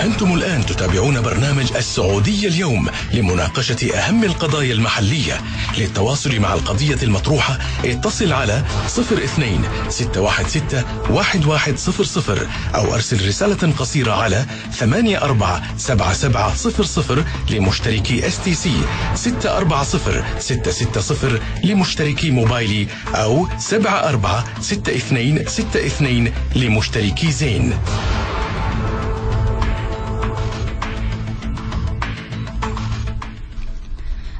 أنتم الآن تتابعون برنامج السعودية اليوم لمناقشة أهم القضايا المحلية. للتواصل مع القضية المطروحة اتصل على 02 616 1100 أو أرسل رسالة قصيرة على 847700 لمشتركي اس تي سي 640 660 لمشتركي موبايلي أو 746262 لمشتركي زين.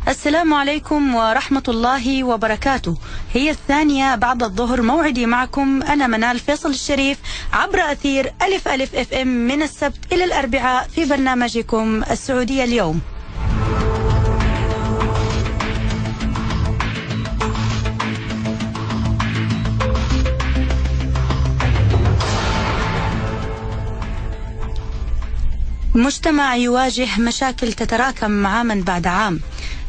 السلام عليكم ورحمة الله وبركاته. هي الثانية بعد الظهر موعدي معكم أنا منال فيصل الشريف عبر أثير ألف ألف أف إم من السبت إلى الأربعاء في برنامجكم السعودية اليوم. مجتمع يواجه مشاكل تتراكم عاما بعد عام.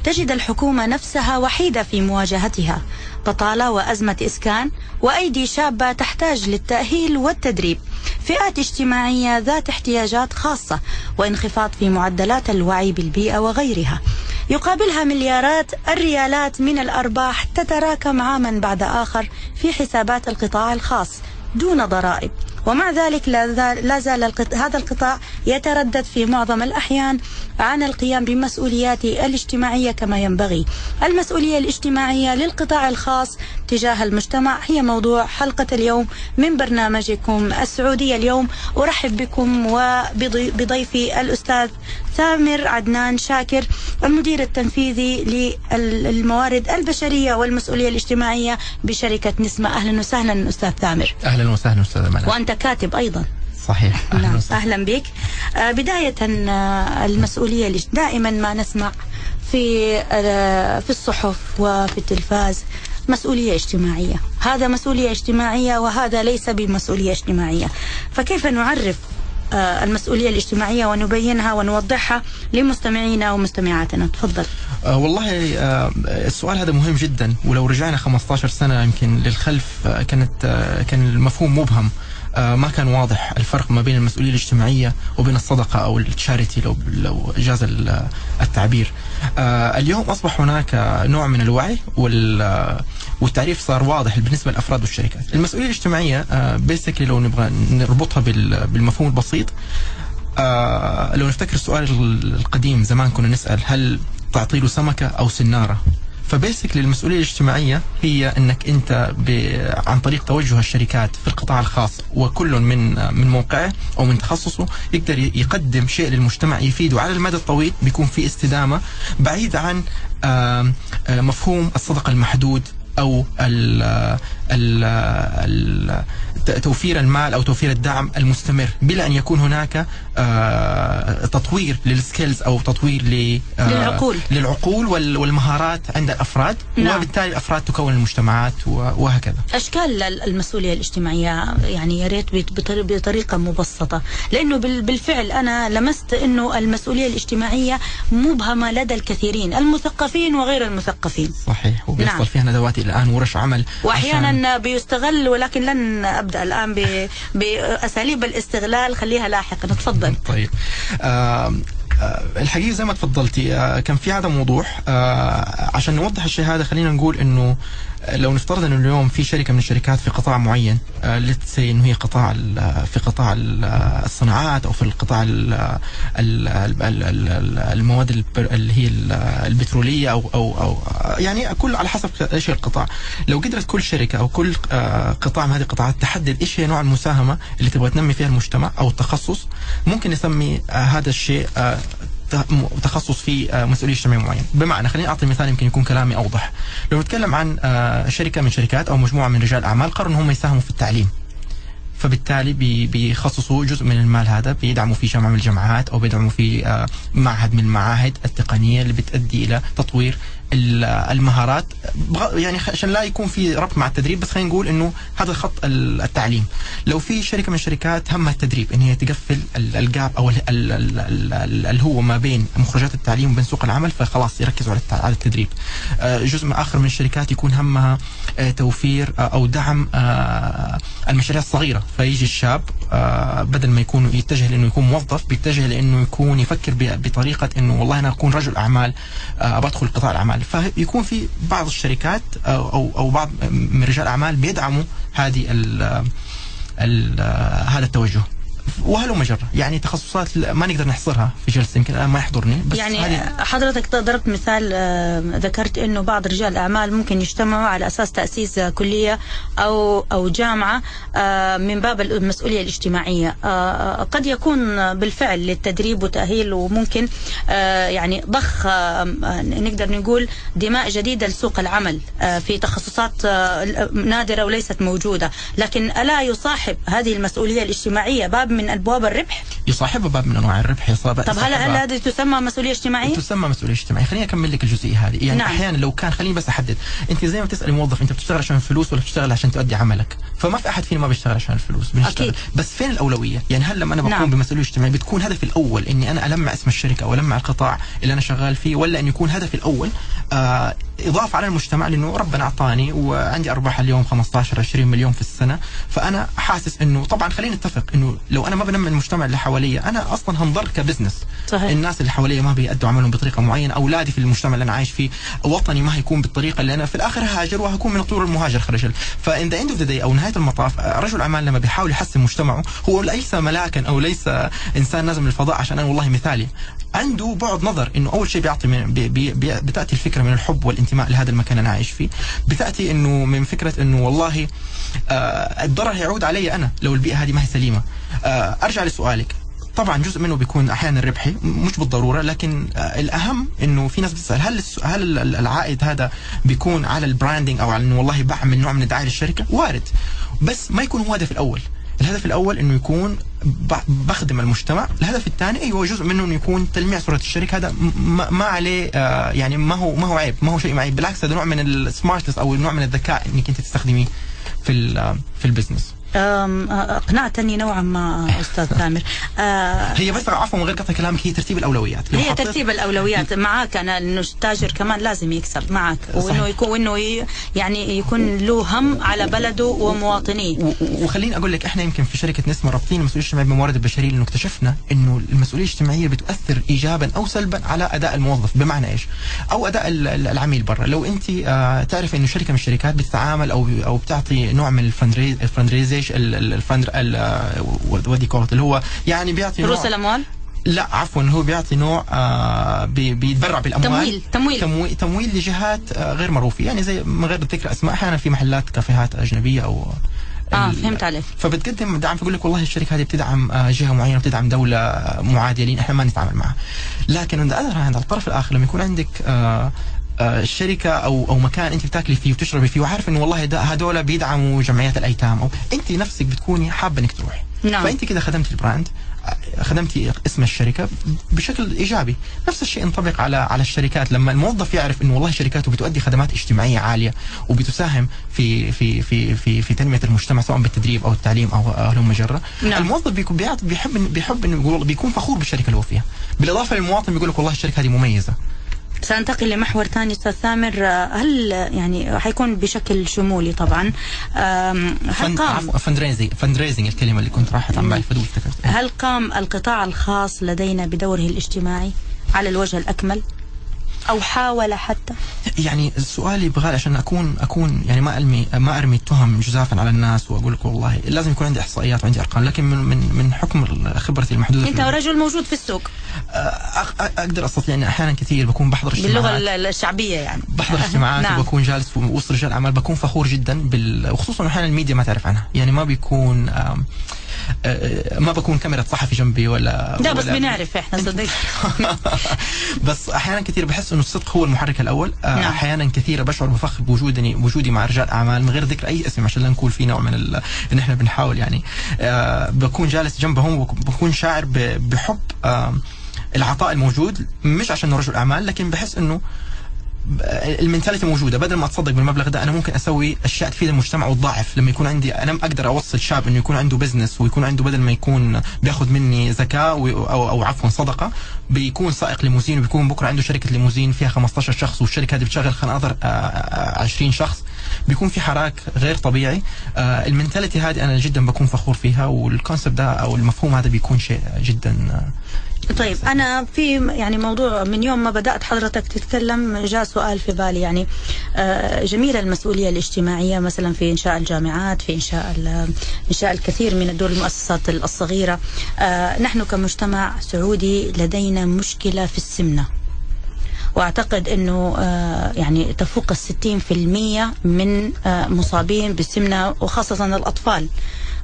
تجد الحكومة نفسها وحيدة في مواجهتها. بطالة وأزمة إسكان وأيدي شابة تحتاج للتأهيل والتدريب. فئات اجتماعية ذات احتياجات خاصة وانخفاض في معدلات الوعي بالبيئة وغيرها. يقابلها مليارات الريالات من الأرباح تتراكم عاما بعد آخر في حسابات القطاع الخاص دون ضرائب. ومع ذلك لا زال هذا القطاع يتردد في معظم الأحيان عن القيام بمسؤولياته الاجتماعية كما ينبغي. المسؤولية الاجتماعية للقطاع الخاص تجاه المجتمع هي موضوع حلقة اليوم من برنامجكم السعودية اليوم. أرحب بكم وبضيفي الأستاذ ثامر عدنان شاكر المدير التنفيذي للموارد البشرية والمسؤولية الاجتماعية بشركة نسمة. أهلا وسهلا أستاذ ثامر أهلا وسهلا أستاذ منى وأنت كاتب أيضا. صحيح. أهلا, نعم. أهلا بك. آه، بداية آه، المسؤولية دائما ما نسمع في آه، في الصحف وفي التلفاز مسؤولية اجتماعية. هذا مسؤولية اجتماعية وهذا ليس بمسؤولية اجتماعية. فكيف نعرف المسؤولية الاجتماعية ونبينها ونوضحها لمستمعينا ومستمعاتنا. تفضل. آه والله آه السؤال هذا مهم جدا ولو رجعنا 15 سنة يمكن للخلف آه كانت آه كان المفهوم مبهم. آه، ما كان واضح الفرق ما بين المسؤولية الاجتماعية وبين الصدقة أو التشاريتي لو لو جاز التعبير. آه، اليوم أصبح هناك نوع من الوعي والتعريف صار واضح بالنسبة للافراد والشركات. المسؤولية الاجتماعية بيسكلي آه، لو نبغى نربطها بالمفهوم البسيط لو نفتكر السؤال القديم زمان كنا نسأل هل تعطي له سمكة أو سنارة؟ فبيسك المسؤولية الاجتماعية هي إنك أنت عن طريق توجه الشركات في القطاع الخاص وكل من من موقعه أو من تخصصه يقدر يقدم شيء للمجتمع يفيده على المدى الطويل بيكون في استدامة بعيد عن مفهوم الصدقه المحدود أو ال ال توفير المال أو توفير الدعم المستمر. بلا أن يكون هناك تطوير لل skills أو تطوير آه، للعقول. للعقول والمهارات عند الأفراد نعم. وبالتالي الأفراد تكون المجتمعات وهكذا. أشكال المسؤولية الاجتماعية يعني يا ريت بطريقة مبسطة. لأنه بالفعل أنا لمست إنه المسؤولية الاجتماعية مبهمة لدى الكثيرين المثقفين وغير المثقفين. صحيح وبيحصل نعم. فيها ندوات الآن ورش عمل وأحيانا بيستغل ولكن لن أبدأ الآن بأساليب الاستغلال خليها لاحقا تفضل. طيب. آه الحقيقة زي ما تفضلتي آه كان في هذا موضوع آه عشان نوضح الشيء هذا خلينا نقول إنه لو نفترض انه اليوم في شركة من الشركات في قطاع معين سي إنه هي قطاع في قطاع الصناعات أو في القطاع المواد اللي هي البترولية أو أو أو يعني كل على حسب إيش القطاع. لو قدرت كل شركة أو كل آه، قطاع من هذه القطاعات تحدد إيش هي نوع المساهمة اللي تبغى تنمي فيها المجتمع أو التخصص ممكن نسمي آه، هذا الشيء تخصص في آه، مسؤولية اجتماعية معينة، بمعنى خليني أعطي مثال يمكن يكون كلامي أوضح. لو نتكلم عن آه، شركة من شركات أو مجموعة من رجال أعمال قرروا هم يساهموا في التعليم. فبالتالي بيخصصوا جزء من المال هذا بيدعموا فيه جامعه من الجامعات أو بيدعموا فيه آه، معهد من المعاهد التقنية اللي بتؤدي إلى تطوير المهارات. يعني عشان لا يكون في ربط مع التدريب بس خلينا نقول إنه هذا خط التعليم. لو في شركة من الشركات همها التدريب إن هي تقفل الجاب أو اللي هو ما بين مخرجات التعليم وبين سوق العمل فخلاص يركزوا على التدريب. آه، جزء آخر من الشركات يكون همها آه، توفير آه، أو دعم المشاريع الصغيرة. فيجي الشاب بدل ما يكون يتجه لأنه يكون موظف بيتجه لأنه يكون يفكر بطريقة إنه والله أنا أكون رجل أعمال آه، ابى ادخل قطاع الأعمال. فيكون في بعض الشركات أو أو, بعض من رجال الاعمال بيدعموا هذه ال هذا التوجه. وهلم جرة يعني تخصصات ما نقدر نحصرها في جلسة يمكن الآن ما يحضرني بس يعني هذه حضرتك ضربت مثال آه، ذكرت إنه بعض رجال الأعمال ممكن يجتمعوا على أساس تأسيس آه، كلية أو أو جامعة آه، من باب المسؤولية الاجتماعية. آه، قد يكون بالفعل للتدريب وتأهيل وممكن يعني ضخ نقدر نقول دماء جديدة لسوق العمل في تخصصات نادرة وليست موجودة. لكن ألا يصاحب هذه المسؤولية الاجتماعية باب من أبواب الربح يصاحبها باب من أنواع الربح يصاب طب هل هل هذه تسمى مسؤولية اجتماعية؟ تسمى مسؤولية اجتماعية. خليني أكمل لك الجزئية هذه. يعني نعم. أحيانا لو كان خليني بس أحدد. أنت زي ما بتسألي موظف أنت بتشتغل عشان الفلوس ولا بتشتغل عشان تؤدي عملك؟ فما في أحد فينا ما بيشتغل عشان الفلوس بنشتغل. أكيد. بس فين الأولوية؟ يعني هل لما أنا بقوم نعم. بمسؤولية اجتماعية بتكون هدفي الأول إني أنا ألمع اسم الشركة أو ألمع القطاع اللي أنا شغال فيه ولا إن يكون هدفي الأول آه إضافة على المجتمع لأنه ربنا أعطاني وعندي أرباح اليوم 15 20 مليون في السنة فأنا حاسس انه طبعا خلينا نتفق إنه لو أنا ما بنمي المجتمع اللي حواليا أنا أصلا هنضر كبزنس. صحيح. الناس اللي حواليا ما بيأدوا عملهم بطريقة معينة أولادي في المجتمع اللي أنا عايش فيه وطني ما هيكون بالطريقة اللي أنا في الآخر هاجر وهكون من الطيور المهاجر خرج ف in the end of the أو نهاية المطاف رجل أعمال لما بيحاول يحسن مجتمعه هو ليس ملاكا أو ليس إنسان نازل من الفضاء عشان أنا والله مثالي. عنده بعد نظر إنه أول شيء بيعطي من بي بي بي بتأتي الفكرة من الحب والانتماء لهذا المكان أنا عايش فيه. بتأتي إنه من فكرة إنه والله آه الضرر هيعود علي أنا لو البيئة هذه ما هي سليمة. آه أرجع لسؤالك. طبعا جزء منه بيكون أحيانا ربحي مش بالضرورة لكن آه الأهم إنه في ناس بتسأل هل هل ال- ال- العائد هذا بيكون على ال branding أو على إنه والله بعمل نوع من الدعاية للشركة؟ وارد. بس ما يكون هو الهدف الأول. الهدف الأول إنه يكون بخدم المجتمع. الهدف الثاني أيوه جزء منه إنه يكون تلميع صورة الشركة. هذا ما, عليه آه يعني ما هو ما هو عيب ما هو شيء معيب بالعكس هذا نوع من ال smartness أو نوع من الذكاء إنك أنت تستخدميه في ال- في ال business أقنعتني نوعا ما أستاذ ثامر. هي بس عفوا من غير قطع كلامك هي ترتيب الأولويات. لو هي ترتيب الأولويات. معك أنا انه التاجر كمان لازم يكسب معك وإنه. يكون وإنه يعني يكون له هم على بلده ومواطنيه. وخليني أقول لك إحنا يمكن في شركة نسمة رابطين المسؤولية الاجتماعية بالموارد البشرية لأنه اكتشفنا إنه المسؤولية الاجتماعية بتؤثر ايجابا أو سلبا على أداء الموظف. بمعنى إيش؟ أو أداء ال- ال- العميل برا. لو أنت آه تعرف إنه شركة من الشركات بتتعامل أو أو بتعطي نوع من الفندريزيش الفند ودي كولت اللي هو يعني بيعطي رؤوس الاموال لا عفوا هو بيعطي نوع آه بي- بيتبرع بالأموال. تمويل- تمويل. تمويل, تمويل لجهات آه غير معروفة. يعني زي من غير ذكر أسماء أحيانا في محلات كافيهات أجنبية أو آه فهمت عليك. فبتقدم دعم فيقول لك والله الشركة هذه بتدعم آه، جهة معينة بتدعم دولة معادية لنا إحنا ما نتعامل معها. لكن عند عند الطرف الآخر لما يكون عندك آه، شركه أو أو مكان أنت بتاكلي فيه وتشربي فيه وعارف إنه والله ده هدول بيدعموا جمعيات الأيتام أو أنت نفسك بتكوني حابة إنك تروحي. نعم. فأنت كده خدمتي ال brand آه، خدمتي اسم الشركة بشكل إيجابي. نفس الشيء ينطبق على على الشركات. لما الموظف يعرف إنه والله شركاته بتؤدي خدمات اجتماعية عالية وبتساهم في في في في في تنمية المجتمع سواء بالتدريب أو التعليم أو هلم جره نعم. الموظف بيكون بيحب بيحب إنه يقول بيكون فخور بالشركة اللي هو فيها. بالإضافة للمواطن بيقول لك والله الشركة هذه مميزة. سأنتقل لمحور ثاني أستاذ ثامر آه، هل يعني حيكون بشكل شمولي طبعا؟ هل قام fundraising fundraising الكلمة اللي كنت راحت عن بالي هل قام القطاع الخاص لدينا بدوره الاجتماعي على الوجه الأكمل؟ أو حاول حتى. يعني السؤال يبغى عشان اكون أكون يعني ما ارمي ما أرمي التهم جزافا على الناس وأقول لك والله لازم يكون عندي إحصائيات وعندي أرقام لكن من من من حكم خبرتي المحدودة أنت في رجل موجود في السوق. أقدر أستطيع اني أحيانا كثير بكون بحضر اجتماعات. ال- الشعبية يعني. بحضر اجتماعات نعم. وبكون جالس وسط رجال أعمال بكون فخور جدا بال... وخصوصا أحيانا الميديا ما تعرف عنها. يعني ما بيكون ما بكون كاميرا صحفي جنبي ولا لا بس ولا- بنعرف إحنا صدق بس أحيانا كثير بحس إنه الصدق هو المحرك الأول. آه، نعم. أحيانا كثيره بشعر بفخر بوجودني وجودي مع رجال أعمال من غير ذكر أي اسم عشان لا نكون في نوع من ال... إن إحنا بنحاول يعني. آه، بكون جالس جنبهم وبكون شاعر ب... بحب العطاء الموجود مش عشان رجل أعمال لكن بحس إنه ال mentality موجودة. بدل ما اتصدق بالمبلغ ده أنا ممكن أسوي أشياء تفيد المجتمع وتضاعف لما يكون عندي أنا أقدر أوصل شاب إنه يكون عنده business ويكون عنده بدل ما يكون بياخذ مني زكاة أو أو عفوا صدقة بيكون سائق ليموزين وبيكون بكرة عنده شركة ليموزين فيها 15 شخص والشركة هذه بتشغل خلينا نظر 20 شخص. بيكون في حراك غير طبيعي. آه ال mentality هذه أنا جدا بكون فخور فيها وال concept ده أو المفهوم هذا بيكون شيء جدا آه طيب أنا في يعني موضوع من يوم ما بدأت حضرتك تتكلم جاء سؤال في بالي يعني آه، جميلة المسؤولية الاجتماعية مثلا في إنشاء الجامعات في إنشاء إنشاء الكثير من الدول المؤسسات الصغيرة. نحن كمجتمع سعودي لدينا مشكلة في السمنة. واعتقد إنه آه، يعني تفوق الستين في المية من آه، مصابين بالسمنة وخاصة الأطفال.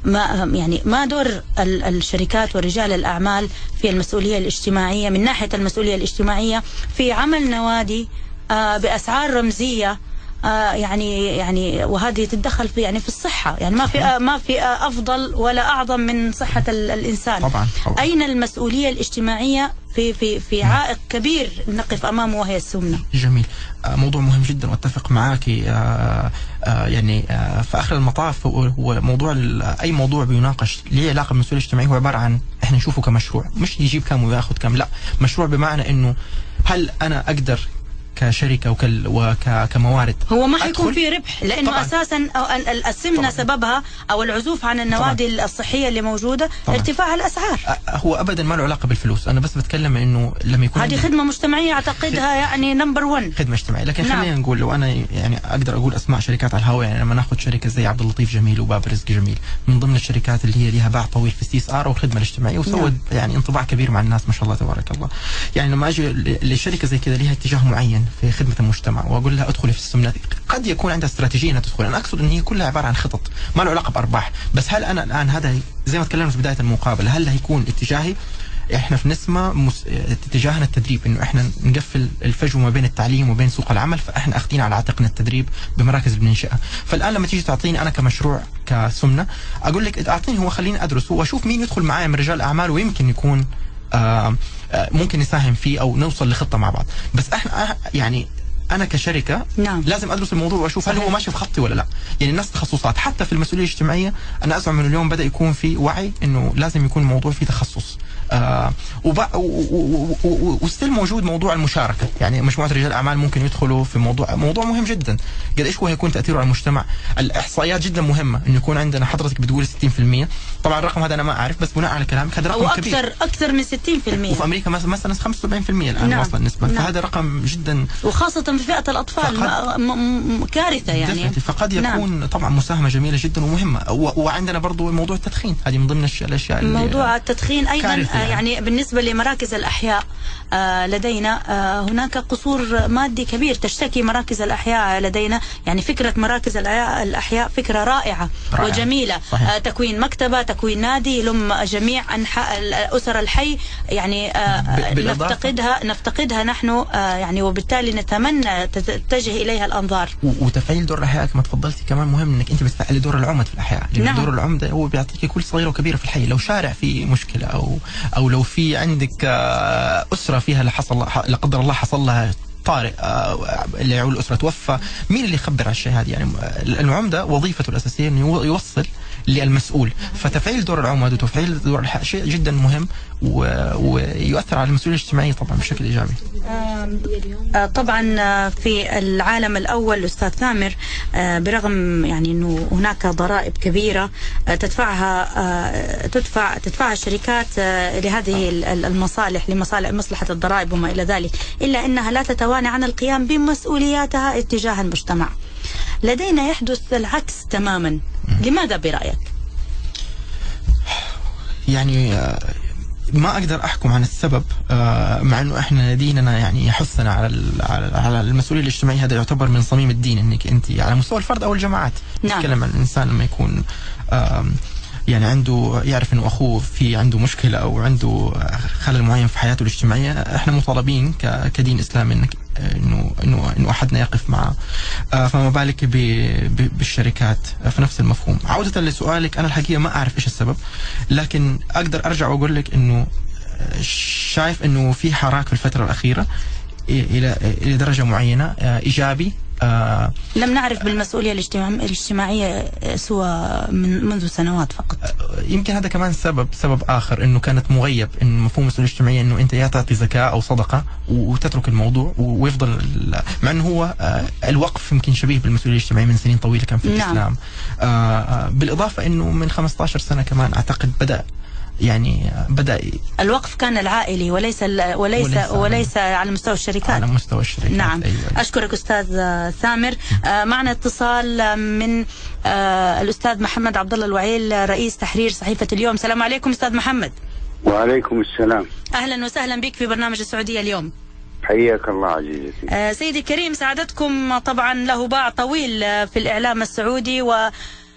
ما يعني ما دور ال- الشركات ورجال الأعمال في المسؤولية الاجتماعية من ناحية المسؤولية الاجتماعية في عمل نوادي آه، بأسعار رمزية يعني يعني وهذه تتدخل في يعني في الصحة. يعني ما في آه، ما في آه، أفضل ولا أعظم من صحة ال- الإنسان. طبعا طبعا. أين المسؤولية الاجتماعية في في في عائق كبير نقف أمامه وهي السمنة؟ جميل. آه، موضوع مهم جدا وأتفق معك آه، آه، يعني آه، في آخر المطاف هو موضوع أي موضوع بيناقش ليه علاقة بالمسؤولية الاجتماعية هو عبارة عن إحنا نشوفه كمشروع. مش يجيب كم وياخذ كم لا. مشروع بمعنى إنه هل أنا أقدر كشركة وكل وكموارد هو ما حيكون؟ في ربح لأنه طبعاً. أساسا السمنة طبعاً. سببها أو العزوف عن النوادي الصحية اللي موجودة طبعاً. ارتفاع الأسعار هو ابدا ما له علاقة بالفلوس أنا بس بتكلم إنه لما يكون هذه خدمة مجتمعية أعتقدها يعني نمبر 1 خدمة اجتماعية لكن نعم. خلينا نقول لو أنا يعني أقدر أقول أسماء شركات على الهواء يعني لما ناخذ شركة زي عبد اللطيف جميل وباب رزق جميل من ضمن الشركات اللي هي لها باع طويل في ال CSR والخدمه الاجتماعيه وسوت نعم. يعني انطباع كبير مع الناس ما شاء الله تبارك الله يعني لما أجي لشركة زي كذا لها اتجاه معين في خدمة المجتمع. وأقول لها ادخلي في السمنة. قد يكون عندها استراتيجية إنها تدخل. أنا أقصد إن هي كلها عبارة عن خطط ما له علاقة بأرباح. بس هل أنا الآن هذا زي ما تكلمنا في بداية المقابلة هل هيكون اتجاهي؟ إحنا في نسمة مس... اتجاهنا التدريب إنه إحنا نقفل الفجوة ما بين التعليم وبين سوق العمل فإحنا اخذين على عاتقنا التدريب بمراكز بننشئها. فالآن لما تيجي تعطيني أنا كمشروع كسمنة أقول لك أعطيني هو خليني ادرس وأشوف مين يدخل معايا من رجال أعمال ويمكن يكون آه ممكن نساهم فيه أو نوصل لخطة مع بعض بس إحنا آه، يعني أنا كشركة نعم. لازم أدرس الموضوع وأشوف هل صحيح. هو ماشي في خطي ولا لا يعني الناس تخصصات حتى في المسؤولية الاجتماعية أنا أزعم إنه اليوم بدأ يكون في وعي إنه لازم يكون الموضوع فيه تخصص آه وستيل موجود موضوع المشاركة. يعني مجموعة رجال الاعمال ممكن يدخلوا في موضوع موضوع مهم جدا. قد إيش هو هيكون تأثيره على المجتمع؟ الإحصائيات جدا مهمة. إنه يكون عندنا حضرتك بتقول 60% طبعا الرقم هذا أنا ما أعرف بس بناء على كلامك هذا أو رقم كبير. أكثر أكثر من 60% وفي أمريكا مثلا مثلا 75% الآن نعم. واصلة النسبة نعم. فهذا رقم جدا وخاصة في فئة الأطفال فقد- م- م- كارثة يعني. فقد نعم. يكون طبعا مساهمة جميلة جدا ومهمة. و- وعندنا برضو موضوع التدخين. هذه من ضمن الأشياء- الأشياء موضوع التدخين أيضا. كارثة. يعني. يعني. يعني بالنسبة لمراكز الأحياء آه، لدينا آه، هناك قصور مادي كبير تشتكي مراكز الأحياء لدينا يعني فكرة مراكز الأحياء- فكرة رائعة رائعة. وجميلة صحيح. آه، تكوين مكتبة تكوين نادي يلم جميع أنحاء أسر الحي يعني آه، نفتقدها نفتقدها نحن آه، يعني وبالتالي نتمنى تتجه إليها الأنظار و- وتفعيل دور الأحياء كما تفضلتي كمان مهم إنك أنت بتفعلي دور العمد في الأحياء لأن نعم. دور العمده هو بيعطيك كل صغيره وكبيره في الحي لو شارع فيه مشكلة أو أو لو في عندك آه، أسرة فيها لا حصل لا قدر الله حصل لها طارئ آه، اللي يعول الأسرة توفى مين اللي يخبر على الشيء هذا يعني آه، العمدة وظيفته الأساسية إنه يو- يوصل للمسؤول. فتفعيل دور العمد وتفعيل دور الحياء شيء جدا مهم ويؤثر على المسؤولية الاجتماعية طبعا بشكل إيجابي. آه، طبعا آه، في العالم الأول أستاذ ثامر آه، برغم يعني إنه هناك ضرائب كبيرة تدفعها تدفع تدفعها الشركات لهذه ال- ال- المصالح لمصالح مصلحه الضرائب وما إلى ذلك إلا أنها لا تتوانى عن القيام بمسؤولياتها اتجاه المجتمع. لدينا يحدث العكس تماما. لماذا برأيك؟ يعني آه، ما أقدر أحكم عن السبب آه، مع إنه إحنا ديننا يعني يحثنا على على المسؤولية الاجتماعية. هذا يعتبر من صميم الدين إنك أنت على مستوى الفرد أو الجماعات. نعم. نتكلم عن الانسان لما يكون يعني عنده يعرف إنه أخوه في عنده مشكلة أو عنده خلل معين في حياته الاجتماعية إحنا مطالبين كدين إسلامي إنك انه انه إنه أحدنا يقف معه. آه، فما بالك بالشركات. آه، في نفس المفهوم. عودة لسؤالك أنا الحقيقة ما أعرف إيش السبب لكن أقدر أرجع وأقول لك إنه آه، شايف إنه في حراك في الفترة الأخيرة إلى إلى درجة معينة إيجابي. آه لم نعرف بالمسؤولية الاجتماع- الاجتماعية سوى من منذ سنوات فقط يمكن هذا كمان سبب سبب آخر إنه كانت مغيب إن مفهوم المسؤولية الاجتماعية إنه أنت يا تعطي زكاة أو صدقة و- وتترك الموضوع ويفضل مع إنه هو آه، الوقف يمكن شبيه بالمسؤولية الاجتماعية من سنين طويلة كان في نعم. الإسلام آه، آه، بالإضافة إنه من 15 سنة كمان أعتقد بدأ يعني بدأ الوقف كان العائلي وليس وليس وليس- وليس على مستوى الشركات. على مستوى الشركات نعم. أيوة. أشكرك أستاذ آه، ثامر آه، معنا اتصال آه، من آه، الأستاذ محمد عبد الله الوعيل رئيس تحرير صحيفة اليوم. السلام عليكم أستاذ محمد. وعليكم السلام. أهلا وسهلا بك في برنامج السعودية اليوم. حياك الله عزيزتي. سيدي الكريم سعادتكم طبعا له باع طويل في الإعلام السعودي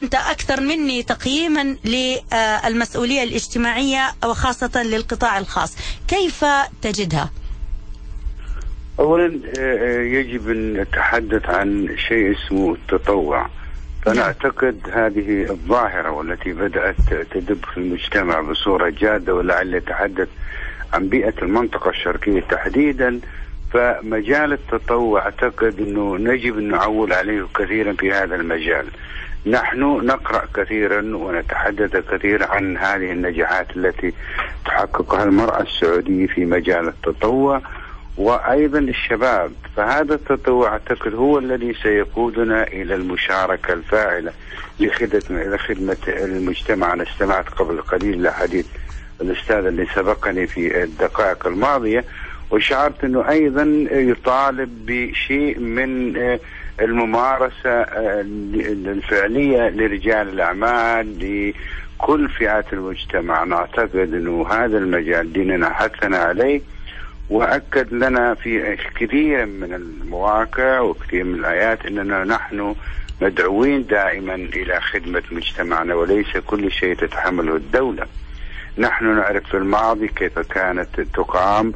وأنت أكثر مني تقييما للمسؤولية الاجتماعية وخاصة للقطاع الخاص كيف تجدها؟ اولا آه، آه، يجب أن نتحدث عن شيء اسمه التطوع فأنا نعم. أعتقد هذه الظاهرة والتي بدأت تدب في المجتمع بصورة جادة ولعل يتحدث عن بيئة المنطقة الشرقية تحديدا فمجال التطوع أعتقد إنه نجب أن نعول عليه كثيرا في هذا المجال. نحن نقرأ كثيرا ونتحدث كثيرا عن هذه النجاحات التي تحققها المرأة السعودية في مجال التطوع وأيضا الشباب. فهذا التطوع أعتقد هو الذي سيقودنا إلى المشاركة الفاعلة لخدمه إلى خدمة المجتمع. أنا استمعت قبل قليل لحديث الأستاذ اللي سبقني في الدقائق الماضية وشعرت إنه أيضا يطالب بشيء من الممارسة آه، الفعلية لرجال الأعمال لكل فئات المجتمع أنا اعتقد إنه هذا المجال ديننا حثنا عليه وأكد لنا في كثير من المواقع وكثير من الآيات إننا نحن مدعوين دائما إلى خدمة مجتمعنا وليس كل شيء تتحمله الدولة. نحن نعرف في الماضي كيف كانت تقام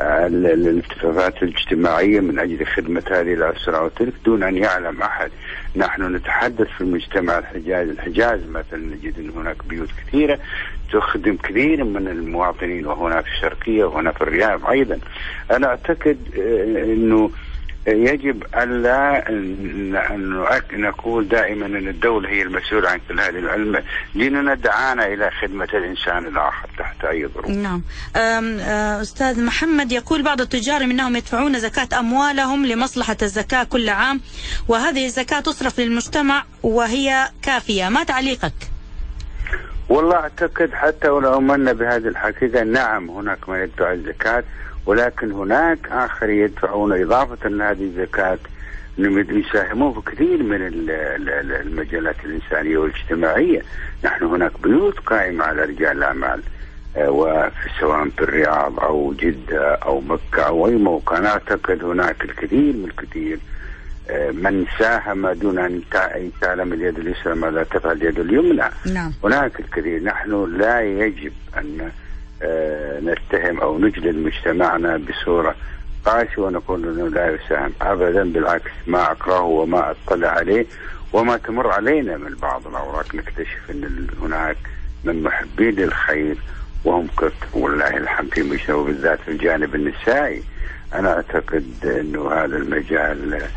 الالتفافات الاجتماعية من أجل خدمة هذه الأسرة وتلك دون أن يعلم أحد. نحن نتحدث في المجتمع الحجازي، الحجاز مثلا نجد إن هناك بيوت كثيرة تخدم كثير من المواطنين وهنا في الشرقيه وهنا في الرياض أيضا. أنا أعتقد آه، إنه يجب ألا نقول دائما أن الدولة هي المسؤولة عن كل هذه العلم ديننا دعانا إلى خدمة الإنسان الآخر تحت أي ظروف. نعم أستاذ محمد يقول بعض التجار أنهم يدفعون زكاة أموالهم لمصلحة الزكاة كل عام وهذه الزكاة تصرف للمجتمع وهي كافية ما تعليقك؟ والله أعتقد حتى ولو امنا بهذه الحقيقة نعم هناك من يدفع الزكاة ولكن هناك اخر يدفعون إضافة لهذه الزكاة. انهم يساهمون في كثير من ال- ال- ال- المجالات الإنسانية والاجتماعية، نحن هناك بيوت قائمة على رجال الأعمال آه، وفي سواء في الرياض أو جدة أو مكة أو أي موقع، أنا أعتقد هناك الكثير من الكثير. آه، من ساهم دون أن تع- تعلم اليد اليسرى ماذا تفعل اليد اليمنى. نعم. هناك الكثير. نحن لا يجب أن نتهم أو نجلد مجتمعنا بصورة قاسية ونقول أنه لا يساهم. أبدا بالعكس ما أقرأه وما أطلع عليه وما تمر علينا من بعض الأوراق. نكتشف ال- هناك من محبين للخير وهم كثر والله الحمد في مجتمع وبالذات في الجانب النسائي. أنا أعتقد أنه هذا المجال آه،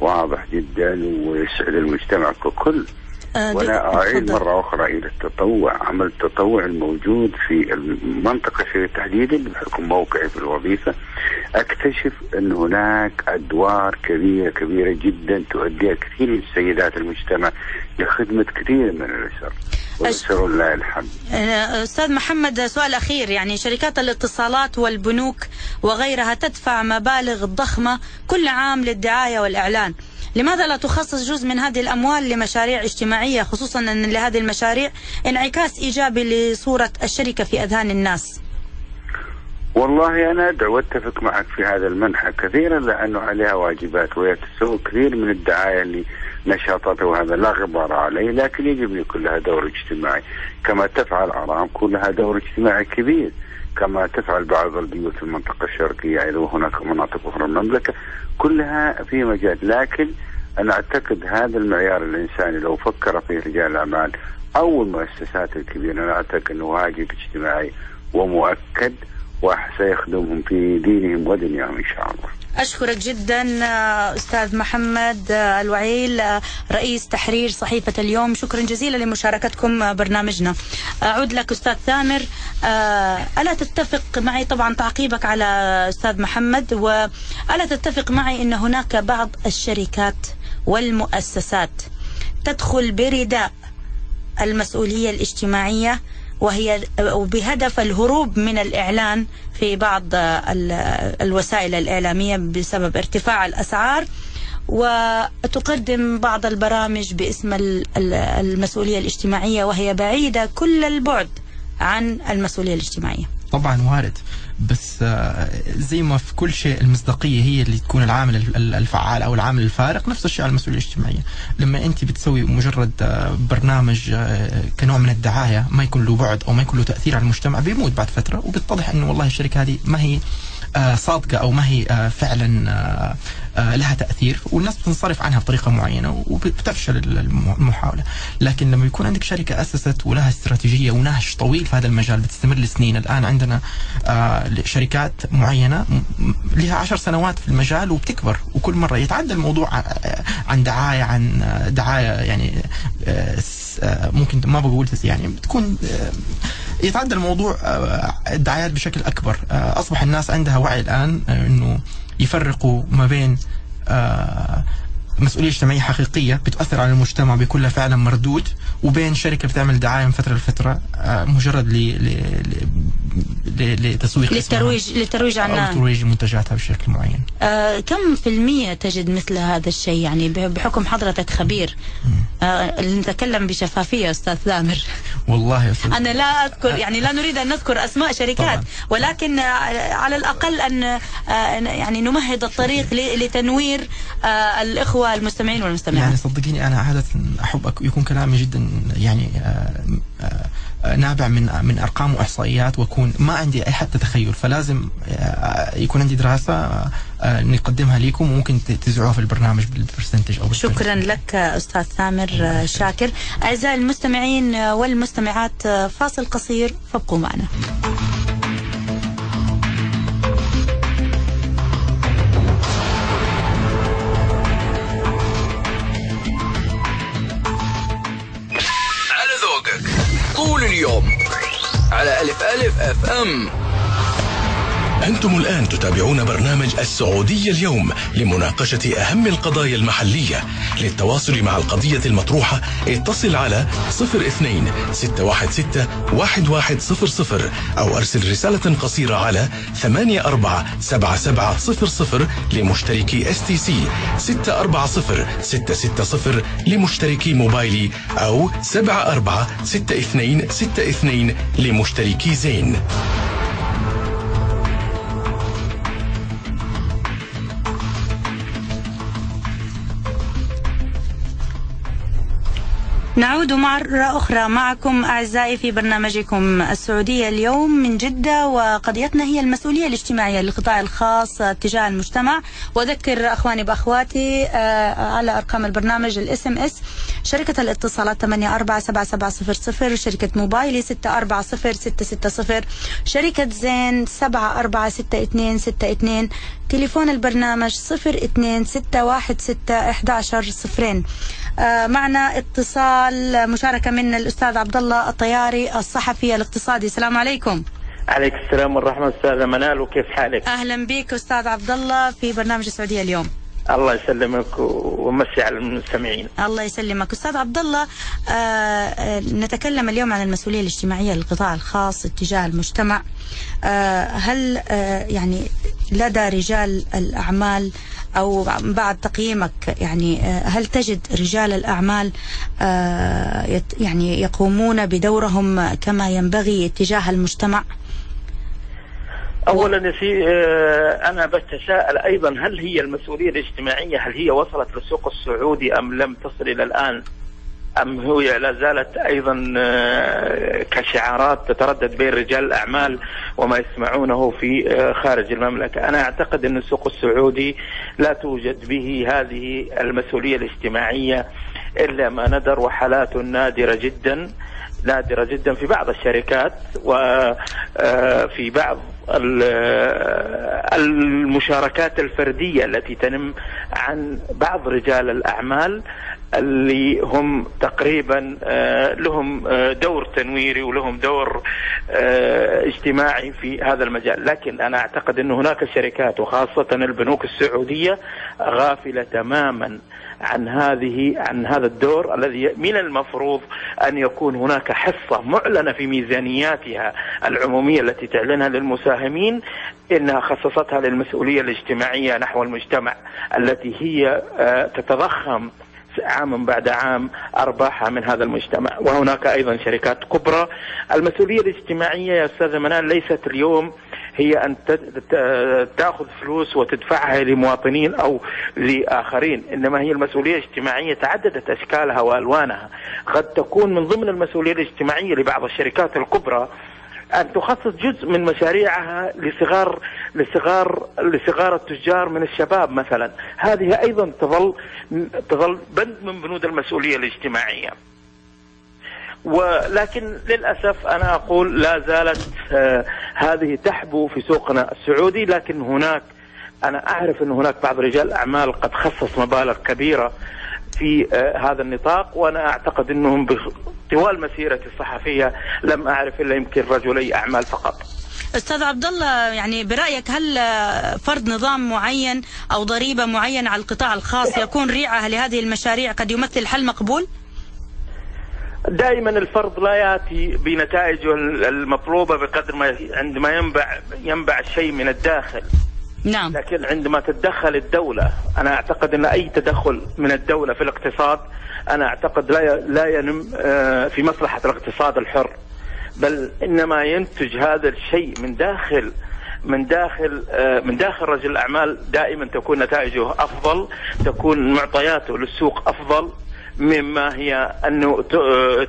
واضح جدا ويسعد المجتمع ككل. آه، وأنا أعيد. مرة أخرى إلى التطوع، عمل التطوع الموجود في المنطقة تحديدا بحكم موقعي في الوظيفة أكتشف أن هناك أدوار كبيرة كبيرة جدا تؤديها كثير من سيدات المجتمع لخدمة كثير من الأسر. ونسأل الله الحمد. آه، أستاذ محمد سؤال أخير يعني شركات الاتصالات والبنوك وغيرها تدفع مبالغ ضخمة كل عام للدعاية والإعلان لماذا لا تخصص جزء من هذه الأموال لمشاريع اجتماعية خصوصا أن لهذه المشاريع انعكاس إيجابي لصورة الشركة في أذهان الناس؟ والله أنا أدعو وأتفق معك في هذا المنحى. كثيرا لأنه عليها واجبات وهي كثير من الدعاية لنشاطاتها وهذا. لا غبار عليه لكن يجب أن يكون لها دور اجتماعي. كما تفعل ارامكو لها دور اجتماعي كبير. كما تفعل بعض البيوت في المنطقة الشرقية أيضا وهناك مناطق أخرى من المملكة كلها في مجال. لكن أنا أعتقد هذا المعيار الإنساني لو فكر فيه رجال الأعمال أو المؤسسات الكبيرة أنا أعتقد أنه واجب اجتماعي ومؤكد وسيخدمهم في دينهم ودنياهم إن شاء الله. أشكرك جدا آه، أستاذ محمد آه، الوعيل آه، رئيس تحرير صحيفة اليوم. شكرا جزيلا لمشاركتكم برنامجنا. أعود لك أستاذ ثامر. ألا تتفق معي؟ طبعا تعقيبك على أستاذ محمد وألا تتفق معي أن هناك بعض الشركات والمؤسسات تدخل برداء المسؤولية الاجتماعية وهي بهدف الهروب من الإعلان في بعض الوسائل الإعلامية بسبب ارتفاع الأسعار. وتقدم بعض البرامج باسم المسؤولية الاجتماعية وهي بعيدة كل البعد عن المسؤولية الاجتماعية. طبعا وارد. بس آه، زي ما في كل شيء المصداقية هي اللي تكون العامل الفعال أو العامل الفارق نفس الشيء على المسؤولية الاجتماعية. لما أنت بتسوي مجرد آه، برنامج آه، كنوع من الدعاية ما يكون له بعد أو ما يكون له تأثير على المجتمع بيموت بعد فترة وبيتضح إنه والله الشركة هذه ما هي صادقة أو ما هي فعلا لها تأثير والناس بتنصرف عنها بطريقة معينة وبتفشل المحاولة. لكن لما يكون عندك شركة أسست ولها استراتيجية ونهج طويل في هذا المجال بتستمر لسنين الآن عندنا شركات معينة لها عشر سنوات في المجال وبتكبر وكل مرة يتعدى الموضوع عن دعاية عن دعاية يعني ممكن ما بقول يعني بتكون يتعدى الموضوع الدعايات بشكل أكبر. أصبح الناس عندها وعي الآن إنه يفرقوا ما بين مسؤولية اجتماعية حقيقية بتاثر على المجتمع بيكون لها فعلا مردود وبين شركة بتعمل دعاية من فترة لفترة آه، مجرد لتسويق للترويج للترويج عنها أو ترويج منتجاتها بشكل معين. آه كم في المية تجد مثل هذا الشيء؟ يعني بحكم حضرتك خبير. آه نتكلم بشفافية أستاذ ثامر. والله يا أستاذ أنا لا أذكر يعني لا نريد أن نذكر أسماء شركات طبعا. ولكن آه، على الأقل أن آه، يعني نمهد الطريق لتنوير آه، الإخوة المستمعين والمستمعات. يعني صدقيني أنا عادة أحب يكون كلامي جدا يعني نابع من من أرقام وإحصائيات وأكون ما عندي أي حتى تخيل. فلازم آه، يكون عندي دراسة آه، نقدمها لكم وممكن تزعوها في البرنامج بالبرسنتج أو شكرا لك أستاذ ثامر آه، شاكر. أعزائي المستمعين والمستمعات فاصل قصير فابقوا معنا. اليوم على ألف ألف FM. أنتم الآن تتابعون برنامج السعودية اليوم لمناقشة أهم القضايا المحلية. للتواصل مع القضية المطروحة اتصل على 02 616 1100 أو أرسل رسالة قصيرة على 847700 لمشتركي STC 640 660 لمشتركي موبايلي أو 746262 لمشتركي زين. نعود مرة أخرى معكم أعزائي في برنامجكم السعودية اليوم من جدة وقضيتنا هي المسؤولية الاجتماعية للقطاع الخاص تجاه المجتمع. وأذكر أخواني بأخواتي آه، على أرقام البرنامج ال SMS شركة الاتصالات 847700 شركة موبايلي 640660 شركة زين 746262 تليفون البرنامج 02616 آه، معنا اتصال مشاركة من الأستاذ عبد الله الطياري الصحفي الاقتصادي. السلام عليكم. عليك السلام والرحمة أستاذة منال وكيف حالك؟ أهلا بك أستاذ عبد الله في برنامج السعودية اليوم. الله يسلمك ومسي على المستمعين. الله يسلمك. أستاذ عبد الله آه، آه، نتكلم اليوم عن المسؤولية الاجتماعية للقطاع الخاص اتجاه المجتمع. آه، هل يعني لدى رجال الأعمال أو بعد تقييمك يعني هل تجد رجال الأعمال يعني يقومون بدورهم كما ينبغي اتجاه المجتمع؟ اولا يا سي آه، أنا بتساءل أيضا هل هي المسؤولية الاجتماعية هل هي وصلت للسوق السعودي أم لم تصل إلى الآن؟ أم هي لا زالت أيضا آه، كشعارات تتردد بين رجال الأعمال وما يسمعونه في آه، خارج المملكة، أنا أعتقد أن السوق السعودي لا توجد به هذه المسؤولية الاجتماعية إلا ما ندر وحالات نادرة جدا نادرة جدا في بعض الشركات وفي بعض المشاركات الفردية التي تنم عن بعض رجال الأعمال اللي هم تقريبا آه، لهم آه، دور تنويري ولهم دور آه، اجتماعي في هذا المجال. لكن أنا أعتقد أن هناك شركات وخاصة البنوك السعودية غافلة تماما عن هذه عن هذا الدور الذي من المفروض أن يكون هناك حصة معلنة في ميزانياتها العمومية التي تعلنها للمساهمين إنها خصصتها للمسؤولية الاجتماعية نحو المجتمع التي هي تتضخم عام بعد عام أرباحها من هذا المجتمع. وهناك أيضا شركات كبرى. المسؤولية الاجتماعية يا أستاذ منال ليست اليوم هي أن تأخذ فلوس وتدفعها لمواطنين أو لآخرين. إنما هي المسؤولية الاجتماعية تعددت أشكالها وألوانها. قد تكون من ضمن المسؤولية الاجتماعية لبعض الشركات الكبرى أن تخصص جزء من مشاريعها لصغار لصغار لصغار التجار من الشباب مثلا. هذه أيضا تظل تظل بند من بنود المسؤولية الاجتماعية. ولكن للأسف أنا أقول لا زالت آه هذه تحبو في سوقنا السعودي لكن هناك أنا أعرف إن هناك بعض رجال أعمال قد خصص مبالغ كبيرة في آه هذا النطاق وأنا أعتقد إنهم طوال مسيرتي الصحفية لم أعرف إلا يمكن رجلي أعمال فقط. أستاذ عبد الله يعني برأيك هل فرض نظام معين أو ضريبة معينة على القطاع الخاص يكون ريعة لهذه المشاريع قد يمثل حل مقبول؟ دائما الفرض لا يأتي بنتائجه المطلوبة بقدر ما عندما ينبع ينبع الشيء من الداخل. نعم. لكن عندما تتدخل الدولة أنا أعتقد أن أي تدخل من الدولة في الاقتصاد أنا أعتقد لا لا ينم في مصلحة الاقتصاد الحر بل إنما ينتج هذا الشيء من داخل من داخل من داخل رجل الأعمال دائما تكون نتائجه أفضل تكون معطياته للسوق أفضل مما هي أنه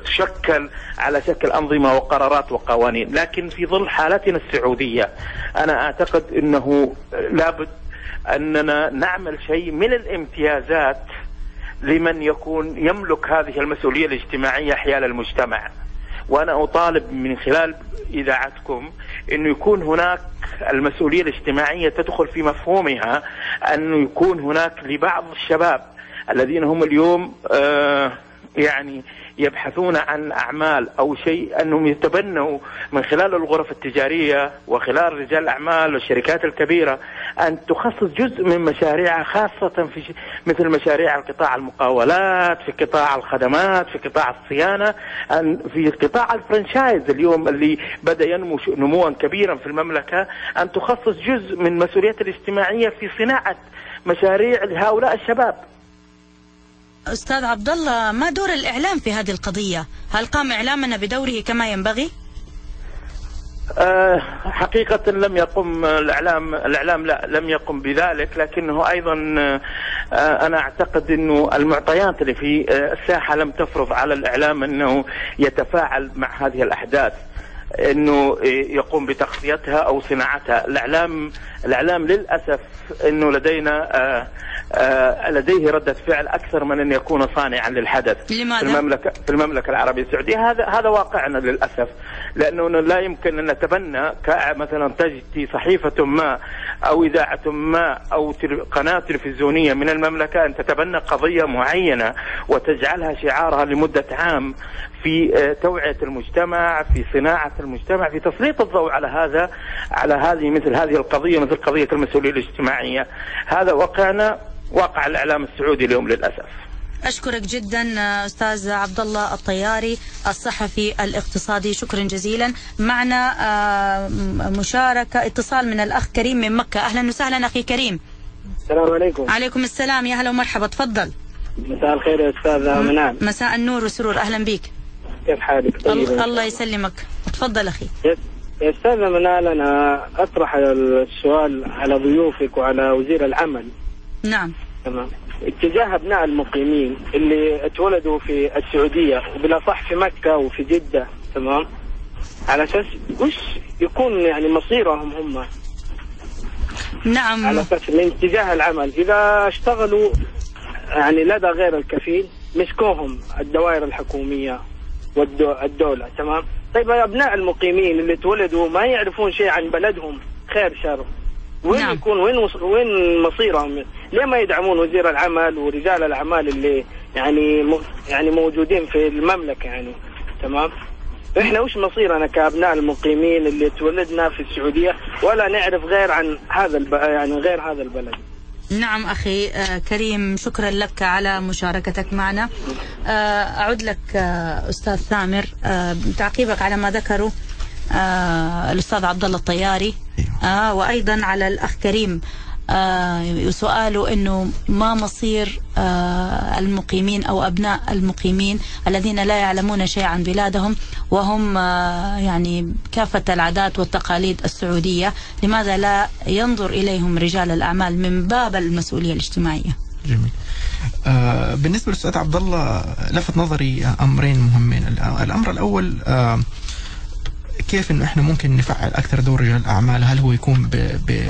تشكل على شكل أنظمة وقرارات وقوانين، لكن في ظل حالتنا السعودية أنا أعتقد إنه لابد أننا نعمل شيء من الامتيازات لمن يكون يملك هذه المسؤولية الاجتماعية حيال المجتمع. وأنا أطالب من خلال إذاعتكم إنه يكون هناك المسؤولية الاجتماعية تدخل في مفهومها أنه يكون هناك لبعض الشباب الذين هم اليوم آه يعني يبحثون عن أعمال أو شيء أنهم يتبنوا من خلال الغرف التجارية وخلال رجال الأعمال والشركات الكبيرة أن تخصص جزء من مشاريعها خاصة في مثل مشاريع القطاع المقاولات، في قطاع الخدمات، في قطاع الصيانة، أن في قطاع الفرنشايز اليوم اللي بدأ ينمو نموا كبيرا في المملكة أن تخصص جزء من مسؤوليات الاجتماعية في صناعة مشاريع لهؤلاء الشباب. أستاذ عبد الله ما دور الإعلام في هذه القضية؟ هل قام إعلامنا بدوره كما ينبغي؟ أه حقيقة لم يقم الإعلام الإعلام لا لم يقم بذلك لكنه أيضا أه أنا أعتقد أنه المعطيات اللي في الساحة لم تفرض على الإعلام أنه يتفاعل مع هذه الأحداث إنه يقوم بتغطيتها أو صناعتها، الإعلام الإعلام للأسف إنه لدينا آآ آآ لديه ردة فعل أكثر من أن يكون صانعا للحدث لماذا؟ في المملكة في المملكة العربية السعودية هذا هذا واقعنا للأسف لأنه لا يمكن أن نتبنى مثلا تجدي صحيفة ما أو إذاعة ما أو قناة تلفزيونية من المملكة أن تتبنى قضية معينة وتجعلها شعارها لمدة عام في توعية المجتمع في صناعة المجتمع في تسليط الضوء على هذا على هذه مثل هذه القضية مثل قضيه المسؤولية الاجتماعية. هذا واقعنا واقع الإعلام السعودي اليوم للأسف. أشكرك جدا أستاذ عبد الله الطياري الصحفي الاقتصادي. شكرا جزيلا. معنا مشاركة اتصال من الأخ كريم من مكة. أهلا وسهلا أخي كريم. السلام عليكم. عليكم السلام. يا هلا ومرحبا. تفضل. مساء الخير يا أستاذ منال مساء النور والسرور. أهلا بك كيف حالك؟ طيب الله, الله يسلمك. تفضل أخي. يا منال أنا أطرح السؤال على ضيوفك وعلى وزير العمل. نعم. تمام. اتجاه أبناء المقيمين اللي اتولدوا في السعودية وبالاصح في مكة وفي جدة تمام؟ على أساس وش يكون يعني مصيرهم هم؟ نعم. على أساس من اتجاه العمل. إذا اشتغلوا يعني لدى غير الكفيل مسكوهم الدوائر الحكومية والدولة تمام؟ طيب أبناء المقيمين اللي اتولدوا ما يعرفون شيء عن بلدهم. خير شر. وين نعم. نعم. يكون وين وص... وين مصيرهم؟ ليه ما يدعمون وزير العمل ورجال الأعمال اللي يعني م... يعني موجودين في المملكة يعني؟ تمام؟ إحنا وش مصيرنا كأبناء المقيمين اللي تولدنا في السعودية؟ ولا نعرف غير عن هذا الب... يعني غير هذا البلد. نعم أخي آه، كريم شكرا لك على مشاركتك معنا. آه، أعود لك آه، أستاذ ثامر. تعقيبك على ما ذكره الأستاذ عبد الله الطياري آه، وأيضا على الأخ كريم. سؤاله أنه ما مصير آه، المقيمين أو أبناء المقيمين الذين لا يعلمون شيء عن بلادهم وهم آه، يعني كافة العادات والتقاليد السعودية لماذا لا ينظر إليهم رجال الأعمال من باب المسؤولية الاجتماعية؟ جميل. آه بالنسبة للاستاذ عبد الله لفت نظري أمرين مهمين. الأمر الأول آه كيف إنه إحنا ممكن نفعل أكثر دور رجال الأعمال؟ هل هو يكون ب ب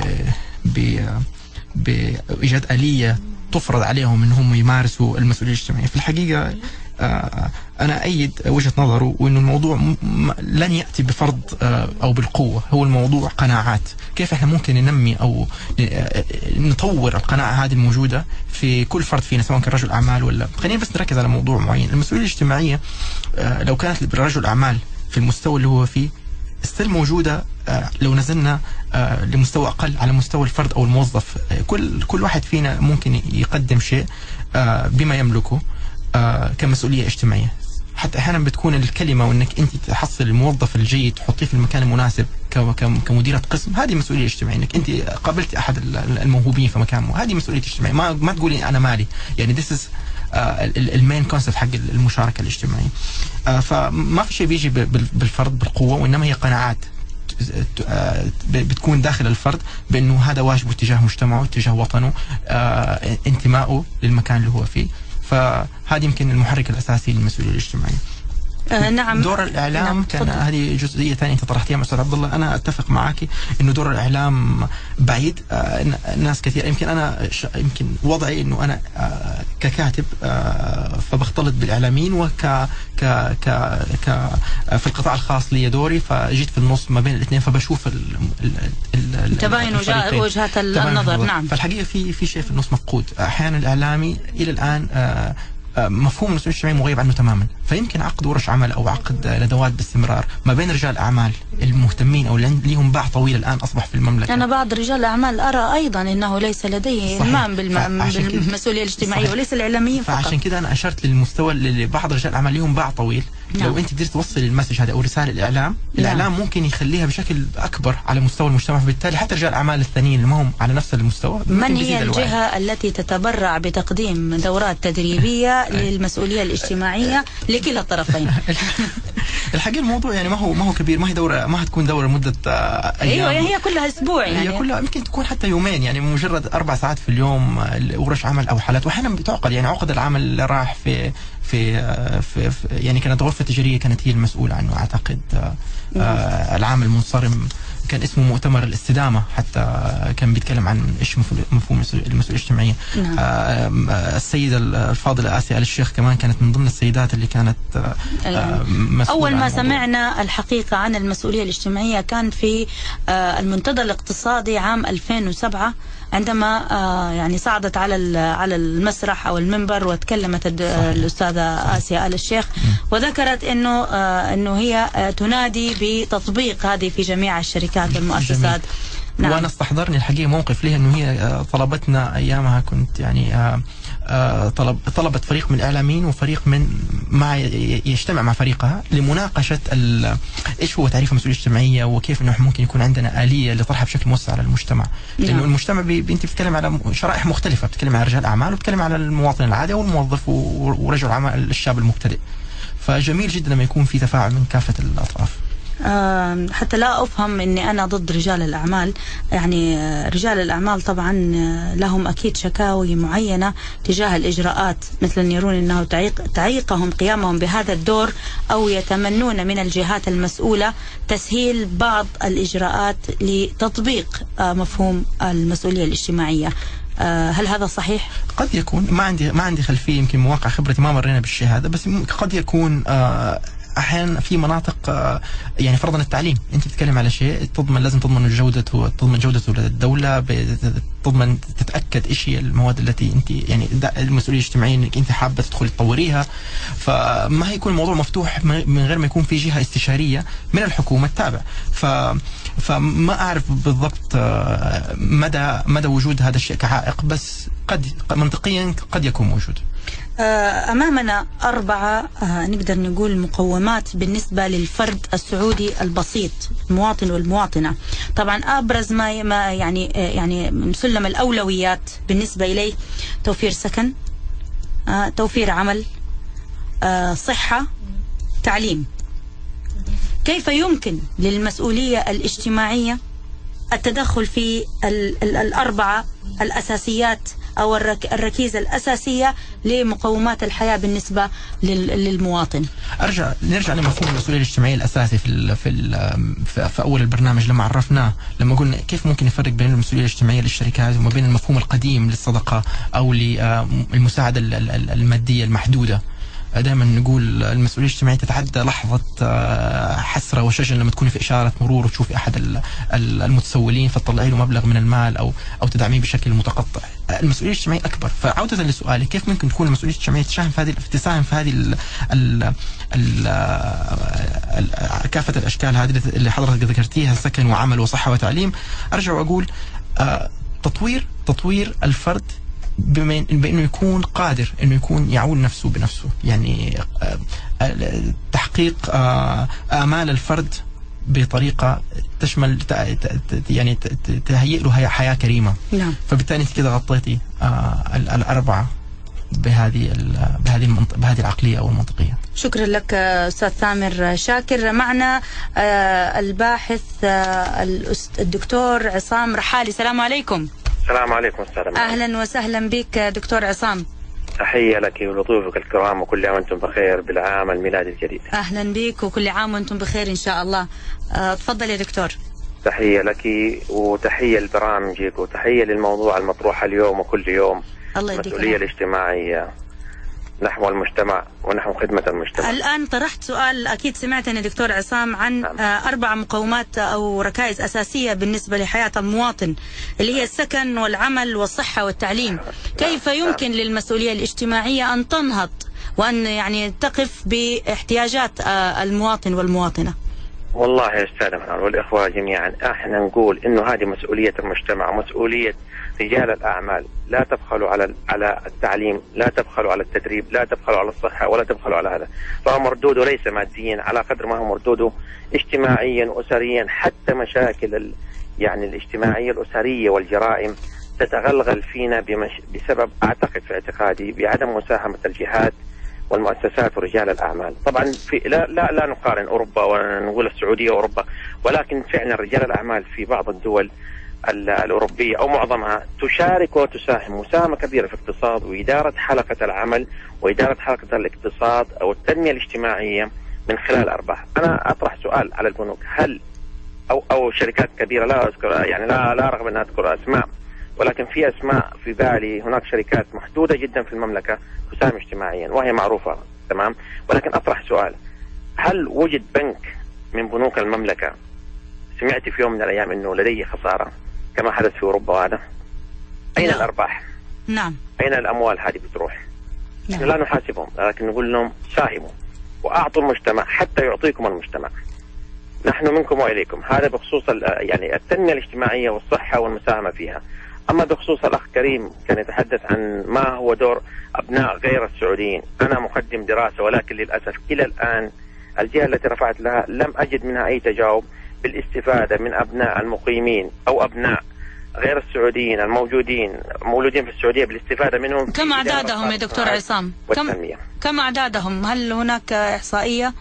بايجاد آلية تفرض عليهم ان هم يمارسوا المسؤولية الاجتماعية. في الحقيقة آه أنا أيد وجهة نظره وانه الموضوع لن يأتي بفرض آه أو بالقوة. هو الموضوع قناعات. كيف إحنا ممكن ننمي أو آه، نطور القناعة هذه الموجودة في كل فرد فينا سواء كان رجل أعمال ولا خلينا بس نركز على موضوع معين. المسؤولية الاجتماعية لو كانت لرجل أعمال في المستوى اللي هو فيه ستيل موجودة آه، لو نزلنا آه، لمستوى أقل على مستوى الفرد أو الموظف آه، كل كل واحد فينا ممكن يقدم شيء بما يملكه كمسؤولية اجتماعية. حتى أحيانا بتكون الكلمة وإنك أنت تحصل الموظف الجيد تحطيه في المكان المناسب كمديرة قسم هذه مسؤولية اجتماعية. إنك أنت قابلت أحد ال- الموهوبين في مكان مو- هذه مسؤولية اجتماعية. ما ما تقولي أنا مالي. يعني this is ال main concept حق المشاركة الاجتماعية. آه، فما في شيء بيجي ب- بال- بالفرض بالقوة وإنما هي قناعات آه، بتكون داخل الفرد بأنه هذا واجبه تجاه مجتمعه تجاه وطنه آه، انتمائه للمكان اللي هو فيه. فهذه يمكن المحرك الأساسي للمسؤولية الاجتماعية. آه نعم دور الإعلام نعم، كان. هذه جزئية ثانية انت طرحتيها مع أستاذ عبد الله أنا أتفق معك إنه دور الإعلام بعيد آه، ناس كثير يمكن أنا ش- يمكن وضعي إنه أنا آه، ككاتب آه، فبختلط بالإعلاميين وك ك ك ك في القطاع الخاص لي دوري فجيت في النص ما بين الاثنين فبشوف ال ال ال تباين. وجهات النظر،. نعم. فالحقيقة في في شيء في النص مفقود أحيانا الإعلامي إلى الآن مفهوم المسؤوليه الاجتماعيه مغيب عنه تماما. فيمكن عقد ورش عمل أو عقد آه، ندوات باستمرار. ما بين رجال الأعمال المهتمين أو ليهم باع طويل الآن أصبح في المملكة. أنا بعض رجال الأعمال أرى أيضا أنه ليس لديه صحيح. إلمام بالم... فعشان كده- بالمسؤولية الاجتماعية صحيح. وليس الإعلاميين فقط. فعشان كده أنا أشرت للمستوى اللي بعض رجال الأعمال ليهم باع طويل. نعم. لو انت قدرت توصل المسج هذا أو رسالة الاعلام نعم. الإعلام ممكن يخليها بشكل أكبر على مستوى المجتمع فبالتالي حتى رجال الاعمال الثانيين اللي ما هم على نفس المستوى من هي بيزيد الوعي. الجهة التي تتبرع بتقديم دورات تدريبية للمسؤولية الاجتماعية لكلا الطرفين الحقيقة الموضوع يعني ما هو ما هو كبير ما هي دوره ما هتكون دورة مدة آه، أيام. أيوة هي كلها أسبوع يعني. هي كلها يمكن تكون حتى يومين يعني مجرد أربع ساعات في اليوم آه، ورش عمل أو حالات. وأحيانا بتعقد يعني عقد العمل اللي راح في في, آه، في, في يعني كانت غرفة تجارية كانت هي المسؤولة عنه أعتقد آه، آه، العام المنصرم كان اسمه مؤتمر الاستدامة حتى كان بيتكلم عن إيش مفهوم- المسؤولية الاجتماعية نعم. آه، آه، السيدة الفاضلة آسيا آل الشيخ كمان كانت من ضمن السيدات اللي كانت آه، عن ما. سمعنا الحقيقة عن المسؤولية الاجتماعية كان في المنتدى الاقتصادي عام 2007 عندما آه، يعني صعدت على على المسرح أو المنبر وتكلمت الأستاذة آسيا آل الشيخ وذكرت إنه آه، إنه هي آه، تنادي بتطبيق هذه في جميع الشركات والمؤسسات. نعم. وأنا استحضرني الحقيقة موقف ليها إنه هي طلبتنا أيامها كنت يعني طلب طلبت فريق من الاعلاميين وفريق من مع يجتمع مع فريقها لمناقشة إيش هو تعريف المسؤولية الاجتماعية وكيف إنه ممكن يكون عندنا آلية لطرحها بشكل موسع على المجتمع. لأنه نعم. المجتمع بي أنت بتتكلم على شرائح مختلفة بتتكلم على رجال أعمال وبتتكلم على المواطن العادي والموظف ورجل اعمال الشاب المبتدئ. فجميل جدا لما يكون في تفاعل من كافة الأطراف. آه، حتى لا أفهم إني أنا ضد رجال الأعمال. يعني آه، رجال الأعمال طبعا آه، لهم أكيد شكاوي معينة تجاه الإجراءات. مثل أن يرون إنه تعيق تعيقهم قيامهم بهذا الدور أو يتمنون من الجهات المسؤولة تسهيل بعض الإجراءات لتطبيق آه، مفهوم المسؤولية الاجتماعية. هل هذا صحيح؟ قد يكون ما عندي ما عندي خلفية يمكن مواقع خبرتي ما مرينا بالشيء هذا بس قد يكون أحيانا في مناطق آه، يعني فرضا التعليم أنت بتتكلم على شيء تضمن لازم تضمن جودته تضمن جودته للدوله تضمن تتأكد إيش هي المواد التي أنت يعني المسؤولية الاجتماعية إنك أنت حابة تدخل تطوريها. فما هيكون الموضوع مفتوح من غير ما يكون في جهة استشارية من الحكومة تتابع. ف فما أعرف بالضبط آه، مدى مدى وجود هذا الشيء كعائق بس قد منطقيا قد يكون موجود. أمامنا أربعة آه، نقدر نقول مقومات بالنسبة للفرد السعودي البسيط المواطن والمواطنة. طبعا أبرز ما يعني آه، يعني سلم الأولويات بالنسبة إليه توفير سكن آه، توفير عمل آه، صحة تعليم. كيف يمكن للمسؤولية الاجتماعية التدخل في ال ال الأربعة الأساسيات أو الرك الركيزة الأساسية لمقومات الحياة بالنسبة لل للمواطن. أرجع نرجع لمفهوم المسؤولية الاجتماعية الأساسي في ال في ال في أول البرنامج لما عرفناه لما قلنا كيف ممكن نفرق بين المسؤولية الاجتماعية للشركات وما بين المفهوم القديم للصدقة أو للمساعده ال- ال- ال- المادية المحدودة. دائما نقول المسؤولية الاجتماعية تتعدى لحظة آه، حسرة وشجن لما تكوني في إشارة مرور وتشوفي أحد ال- ال- المتسولين فتطلعي له مبلغ من المال أو أو تدعميه بشكل متقطع. المسؤولية الاجتماعية أكبر، فعودة لسؤالي كيف ممكن تكون المسؤولية الاجتماعية تساهم في هذه تساهم في هذه ال كافة الأشكال هذه اللي حضرتك ذكرتيها سكن وعمل وصحة وتعليم، أرجع وأقول آه، تطوير تطوير الفرد بما بإنه يكون قادر إنه يكون يعول نفسه بنفسه. يعني آه، آه، تحقيق آه، آمال الفرد بطريقة تشمل يعني تهيئ له حياة كريمة. نعم. فبالتالي أنت كده غطيتي ال- الأربعة بهذه بهذه المنطق بهذه العقلية أو المنطقية. شكرا لك أستاذ ثامر شاكر. معنا الباحث الدكتور عصام رحالي. السلام عليكم. السلام عليكم أستاذ أمين. أهلا وسهلا بك دكتور عصام. تحية لك ولضيوفك الكرام وكل عام وأنتم بخير بالعام الميلادي الجديد. أهلا بك وكل عام وأنتم بخير إن شاء الله. آه، تفضل يا دكتور. تحية لك وتحية لبرامجك وتحية للموضوع المطروح اليوم وكل يوم. الله يديك المسؤوليه العافية. نحو المجتمع ونحو خدمة المجتمع. الآن طرحت سؤال أكيد سمعتني دكتور عصام عن نعم. آه، أربع مقومات أو ركائز أساسية بالنسبة لحياة المواطن اللي هي السكن والعمل والصحة والتعليم. كيف يمكن للمسؤولية الاجتماعية أن تنهض وأن يعني تقف باحتياجات آه، المواطن والمواطنة؟ والله يا أستاذ منال والإخوة جميعا إحنا نقول إنه هذه مسؤولية المجتمع مسؤولية رجال الأعمال. لا تبخلوا على على التعليم لا تبخلوا على التدريب لا تبخلوا على الصحة ولا تبخلوا على هذا. فهو مردوده ليس ماديا على قدر ما هو مردوده اجتماعيا اسريا. حتى مشاكل يعني الاجتماعية الأسرية والجرائم تتغلغل فينا بمش بسبب أعتقد في اعتقادي بعدم مساهمة الجهات والمؤسسات ورجال الأعمال، طبعا في لا لا لا نقارن أوروبا ونقول السعودية واوروبا، ولكن فعلا رجال الأعمال في بعض الدول ال- الأوروبية أو معظمها تشارك وتساهم. مساهمه كبيرة في الاقتصاد وإدارة حلقة العمل وإدارة حلقة الاقتصاد أو التنمية الاجتماعية من خلال أرباح، أنا أطرح سؤال على البنوك، هل أو أو شركات كبيرة لا أذكر يعني لا لا رغم ان اذكر أسماء ولكن في أسماء في بالي هناك شركات محدودة جدا في المملكة تساهم اجتماعيا وهي معروفة. تمام؟ ولكن أطرح سؤال. هل وجد بنك من بنوك المملكة؟ سمعت في يوم من الأيام إنه لديه خسارة. كما حدث في أوروبا وهذا أين لا. الأرباح؟ نعم أين الأموال هذه بتروح؟ نحن لا نعم نحاسبهم لكن نقول لهم ساهموا وأعطوا المجتمع حتى يعطيكم المجتمع. نحن منكم وإليكم، هذا بخصوص يعني التنمية الاجتماعية والصحة والمساهمة فيها. أما بخصوص الأخ كريم كان يتحدث عن ما هو دور أبناء غير السعوديين، أنا مقدم دراسة ولكن للأسف إلى الآن الجهة التي رفعت لها لم أجد منها أي تجاوب بالاستفادة من أبناء المقيمين أو أبناء غير السعوديين الموجودين مولودين في السعودية بالاستفادة منهم كم إدارة أعدادهم يا دكتور عصام؟ كم والتنميه. كم أعدادهم؟ هل هناك إحصائية؟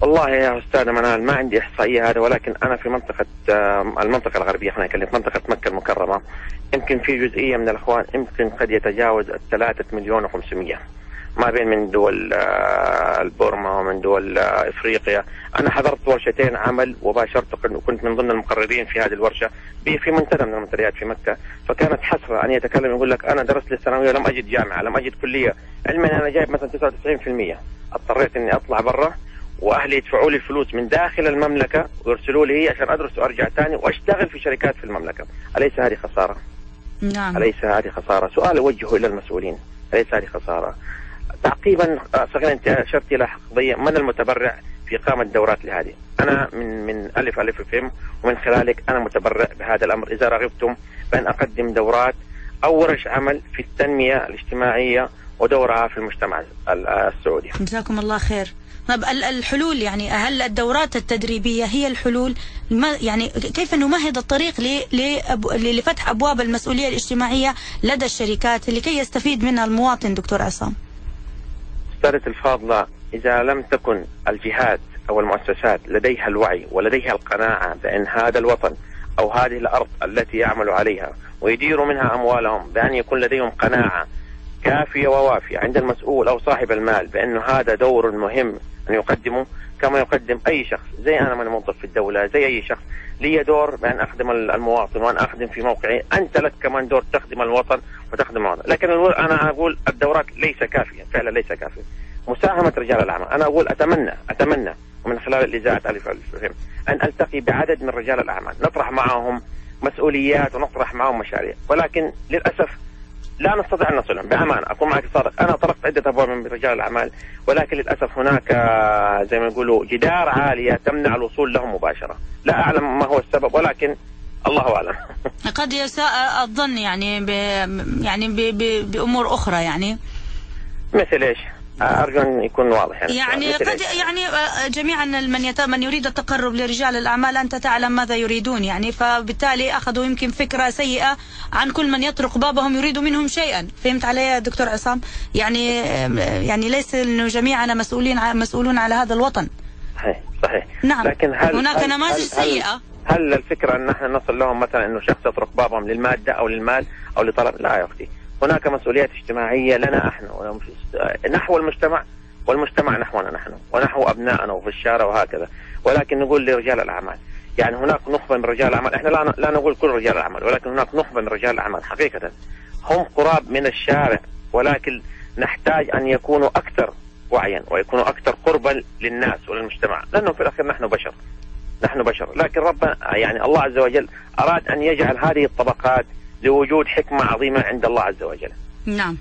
والله يا أستاذ منال ما عندي إحصائية هذا ولكن أنا في منطقة المنطقة الغربية خلينا نتكلم في منطقة مكة المكرمة. يمكن في جزئية من الأخوان يمكن قد يتجاوز الثلاثة مليون و500 ما بين من دول آه، البورما ومن دول آه، إفريقيا. أنا حضرت ورشتين عمل وباشرت كنت من ضمن المقررين في هذه الورشة. في منتدى من المنتديات في مكة. فكانت حسرة أن يتكلم يقول لك أنا درست للثانوية لم أجد جامعة لم أجد كلية. علما أنا جايب مثلا 99% اضطريت إني أطلع برا وأهلي يدفعوا لي الفلوس من داخل المملكة ويرسلوا لي هي عشان أدرس وأرجع ثاني وأشتغل في شركات في المملكة، أليس هذه خسارة؟ نعم. أليس هذه خسارة؟ سؤال أوجهه إلى المسؤولين. أليس هذه خسارة؟ تعقيبا آه، صغيرا أنت أشرت إلى قضية من المتبرع في إقامة دورات لهذه؟ أنا من من ألف ألف فيم ومن خلالك أنا متبرع بهذا الأمر إذا رغبتم بأن أقدم دورات أو ورش عمل في التنمية الاجتماعية ودورها في المجتمع ال- السعودي. جزاكم الله خير طب ال- الحلول يعني هل الدورات التدريبية هي الحلول ما يعني كيف نمهد الطريق لفتح أبواب المسؤولية الاجتماعية لدى الشركات لكي يستفيد منها المواطن دكتور عصام أستاذة الفاضلة إذا لم تكن الجهات أو المؤسسات لديها الوعي ولديها القناعة بأن هذا الوطن أو هذه الأرض التي يعمل عليها ويديروا منها أموالهم بأن يكون لديهم قناعة كافية ووافية عند المسؤول أو صاحب المال بأنه هذا دور مهم أن يقدمه كما يقدم أي شخص زي أنا من موظف في الدولة زي أي شخص. لي دور بأن أخدم المواطن وأن أخدم في موقعي. أنت لك كمان دور تخدم الوطن وتخدم الوطن. لكن أنا أقول الدورات ليس كافية فعلا ليس كافية. مساهمة رجال الأعمال. أنا أقول أتمنى أتمنى ومن خلال الإذاعة ألف ألف فهم أن ألتقي بعدد من رجال الأعمال. نطرح معهم مسؤوليات ونطرح معهم مشاريع. ولكن للأسف لا نستطيع أن نصلهم. بأمانة أكون معك صادق. أنا طرقت عدة أبواب من رجال الأعمال ولكن للأسف هناك آه، زي ما يقولوا جدار عالية تمنع الوصول لهم مباشرة. لا أعلم ما هو السبب ولكن الله أعلم. قد يساء الظن يعني ب يعني ب ب بأمور أخرى يعني. مثل إيش؟ أرجو أن يكون واضح يعني, يعني قد؟ يعني آه، جميعا من يت... من يريد التقرب لرجال الأعمال أنت تعلم ماذا يريدون يعني. فبالتالي أخذوا يمكن فكرة سيئة عن كل من يطرق بابهم يريد منهم شيئا. فهمت علي يا دكتور عصام؟ يعني آه، يعني ليس إنه جميعنا مسؤولين مسؤولون على هذا الوطن. صحيح صحيح. نعم. لكن هل هناك نماذج هل سيئة. هل الفكرة أن إحنا نصل لهم مثلا إنه شخص يطرق بابهم للمادة أو للمال أو لطلب؟ لا يا أختي. هناك مسؤوليات اجتماعية لنا إحنا نحو المجتمع والمجتمع نحونا نحن ونحو أبنائنا وفي الشارع وهكذا. ولكن نقول لرجال الأعمال يعني هناك نخبة من رجال الأعمال إحنا لا لا نقول كل رجال الأعمال ولكن هناك نخبة من رجال الأعمال حقيقة. هم قراب من الشارع ولكن نحتاج أن يكونوا أكثر وعيا ويكونوا أكثر قربا للناس وللمجتمع. لأنه في الأخير نحن بشر نحن بشر. لكن ربنا يعني الله عز وجل أراد أن يجعل هذه الطبقات لوجود حكمة عظيمة عند الله عز وجل. نعم.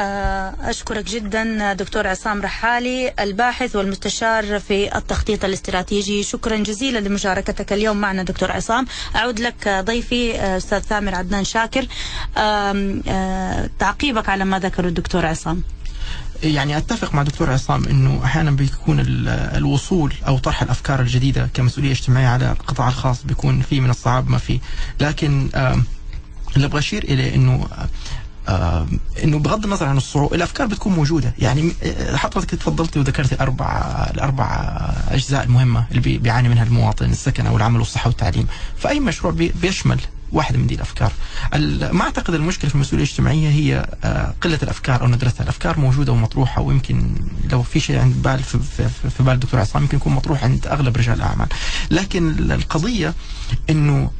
آه، أشكرك جدا دكتور عصام رحالي الباحث والمستشار في التخطيط الاستراتيجي. شكرا جزيلا لمشاركتك اليوم معنا دكتور عصام. أعود لك ضيفي آه، أستاذ ثامر عدنان شاكر. آه، تعقيبك على ما ذكر الدكتور عصام. يعني أتفق مع دكتور عصام إنه أحيانا بيكون ال- الوصول أو طرح الأفكار الجديدة كمسؤولية اجتماعية على القطاع الخاص بيكون فيه من الصعاب ما فيه. لكن اللي أبغى اشير اليه إنه آم، إنه بغض النظر عن الصعوبه الافكار بتكون موجودة. يعني آه، حضرتك تفضلتي وذكرتي أربع الأربع أجزاء المهمة اللي بي- بيعاني منها المواطن السكن أو العمل والصحة والتعليم. فأي مشروع بي- بيشمل واحدة من دي الأفكار. ال- ما أعتقد المشكلة في المسؤولية الاجتماعية هي آه، قلة الأفكار أو ندرتها. الأفكار موجودة ومطروحة ويمكن لو في شيء عند بال في, في, في بال الدكتور عصام يمكن يكون مطروح عند أغلب رجال الأعمال. لكن ال- القضية إنه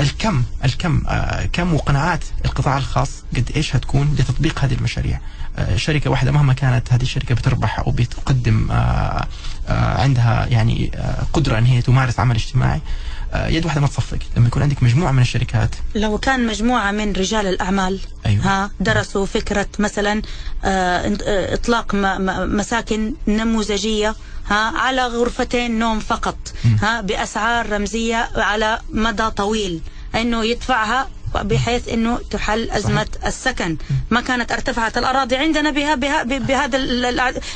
الكم الكم آه، كم وقناعات القطاع الخاص قد إيش هتكون لتطبيق هذه المشاريع؟ آه، شركة واحدة مهما كانت هذه الشركة بتربح أو بتقدم آه، عندها يعني قدرة إن هي تمارس عمل اجتماعي. يد واحدة ما تصفق. لما يكون عندك مجموعة من الشركات. لو كان مجموعة من رجال الأعمال أيوة. ها درسوا فكرة مثلا آه، آه، م- مساكن نموذجية ها على غرفتين نوم فقط ها بأسعار رمزية على مدى طويل أنه يدفعها بحيث إنه تحل أزمة السكن. ما كانت ارتفعت الأراضي عندنا بها بها بهذا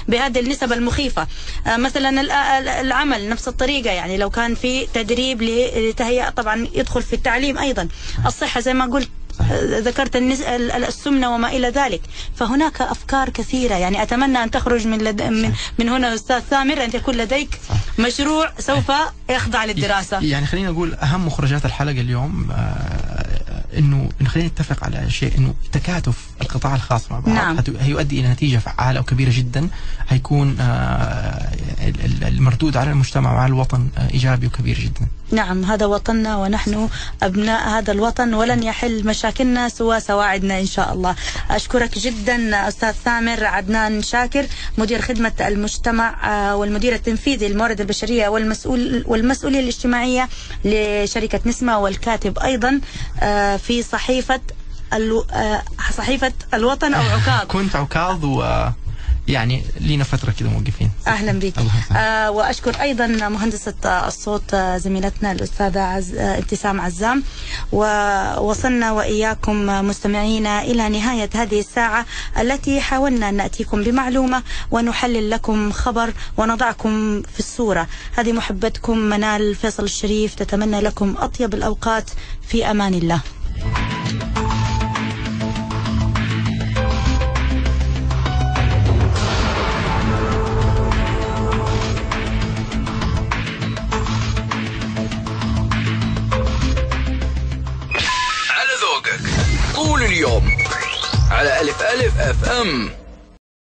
بهذه النسب المخيفة. آه، مثلا ال- ال- العمل نفس الطريقة يعني لو كان في تدريب لتهيئة طبعا يدخل في التعليم أيضا. الصحة زي ما قلت آه، ذكرت النس- ال- ال- السمنة وما إلى ذلك. فهناك أفكار كثيرة يعني أتمنى أن تخرج من لد... من, من هنا أستاذ ثامر أن يكون لديك مشروع سوف يخضع للدراسة. يعني خلينا نقول أهم مخرجات الحلقة اليوم آه، إنه خلينا نتفق على شيء إنه تكاتف القطاع الخاص مع بعض نعم. هيؤدي إلى نتيجة فعالة وكبيرة جدا. هيكون آه، ال- ال- المردود على المجتمع وعلى الوطن آه، إيجابي وكبير جدا. نعم هذا وطننا ونحن أبناء هذا الوطن ولن يحل مشاكلنا سوى سواعدنا إن شاء الله. أشكرك جدا أستاذ ثامر عدنان شاكر مدير خدمة المجتمع آه، والمدير التنفيذي للموارد البشرية والمسؤول والمسؤولية الاجتماعية لشركة نسمة والكاتب أيضا آه، في صحيفة ألو... آه، صحيفة الوطن أو عكاظ. كنت عكاظ و يعني لينا فترة كده موقفين. أهلا بك. آه وأشكر أيضا مهندسة آه، الصوت آه، زميلتنا الأستاذة عز... آه، ابتسام عزام. ووصلنا وإياكم آه، مستمعينا إلى نهاية هذه الساعة التي حاولنا أن نأتيكم بمعلومة ونحلل لكم خبر ونضعكم في الصورة. هذه محبتكم منال فيصل الشريف تتمنى لكم أطيب الأوقات. في أمان الله. على ألف ألف أف أم.